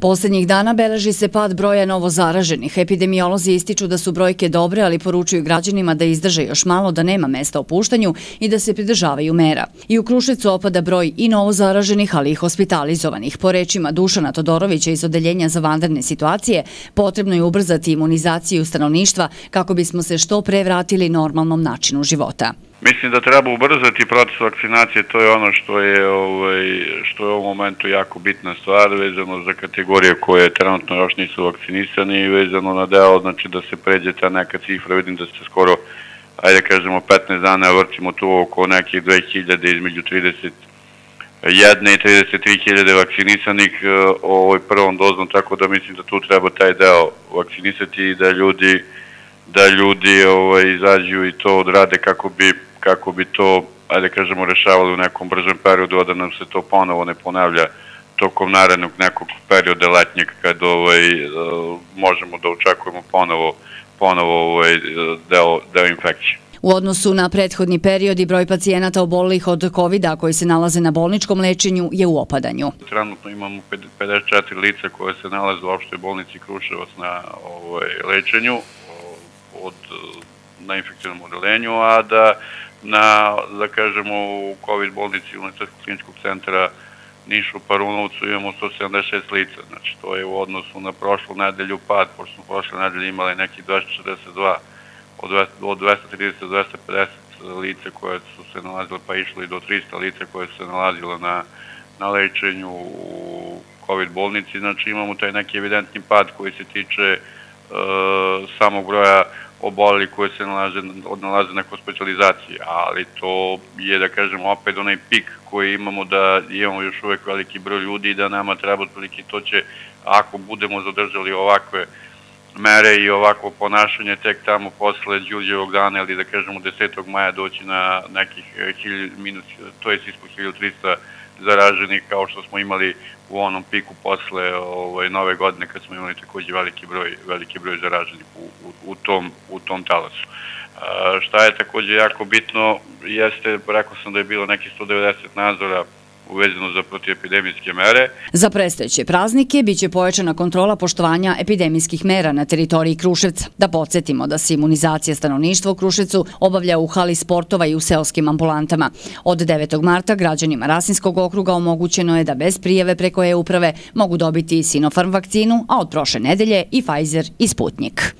Poslednjih dana beleži se pad broja novozaraženih. Epidemiolozi ističu da su brojke dobre, ali poručuju građanima da izdrže još malo, da nema mesta opuštanju i da se pridržavaju mera. I u Krušecu opada broj i novozaraženih, ali i hospitalizovanih. Po rečima Dušana Todorovića iz Odeljenja za vandarne situacije, potrebno je ubrzati imunizaciju stanovništva kako bismo se što pre vratili normalnom načinu života. Mislim da treba ubrzati proces vakcinacije, to je ono što je, ovaj, što je u ovom momentu jako bitna stvar, vezano za kategorije koje trenutno još nisu vakcinisani i vezano na deo, znači da se pređe ta neka cifra, vidim da se skoro, ajde kažemo, 15 dana vrtimo tu oko nekih 2000 između 30 jedne i 33.000 vakcinisanih ovoj prvom dozom, tako da mislim da tu treba taj deo vakcinisati i da ljudi da ljudi ovaj, izađu i to odrade kako bi kako bi to, ajde kažemo, rešavali u nekom bržem periodu, a da nam se to ponovo ne ponavlja tokom narednog nekog perioda letnjeg kad ovaj, e, možemo da očekujemo ponovo, ponovo ovaj, deo, deo infekcije. U odnosu na prethodni period i broj pacijenata obolilih od covid koji se nalaze na bolničkom lečenju je u opadanju. Trenutno imamo 54 lica koje se nalaze u opštoj bolnici Kruševac na ovaj, lečenju od, na infekcijnom odelenju, a da na, da kažemo, u COVID bolnici Unitetskog kliničkog centra Nišu Parunovcu imamo 176 lica, znači to je u odnosu na prošlu nedelju pad, pošto smo prošle nedelje imali neki 242 od 230 do 250 lice koje su se nalazile, pa išli do 300 lice koje su se nalazile na, na lečenju u COVID bolnici, znači imamo taj neki evidentni pad koji se tiče e, samog broja oboli koje se nalaze, nalaze na specializaciji, ali to je, da kažem, opet onaj pik koji imamo da imamo još uvek veliki broj ljudi i da nama treba otprilike to će, ako budemo zadržali ovakve mere i ovako ponašanje tek tamo posle Đuđevog dana ili da kažemo 10. maja doći na nekih 1000 minus, to je ispod 1300 zaraženih kao što smo imali u onom piku posle ovaj, nove godine kad smo imali takođe veliki broj, veliki broj zaraženih u, u, u, tom, u tom talasu. A, šta je takođe jako bitno jeste, rekao sam da je bilo neki 190 nadzora uvezano za protiepidemijske mere. Za predstojeće praznike biće pojačana kontrola poštovanja epidemijskih mera na teritoriji Kruševca. Da podsjetimo da se imunizacija stanovništva u Kruševcu obavlja u hali sportova i u seoskim ambulantama. Od 9. marta građanima Rasinskog okruga omogućeno je da bez prijeve preko e-uprave mogu dobiti Sinopharm vakcinu, a od prošle nedelje i Pfizer i Sputnik.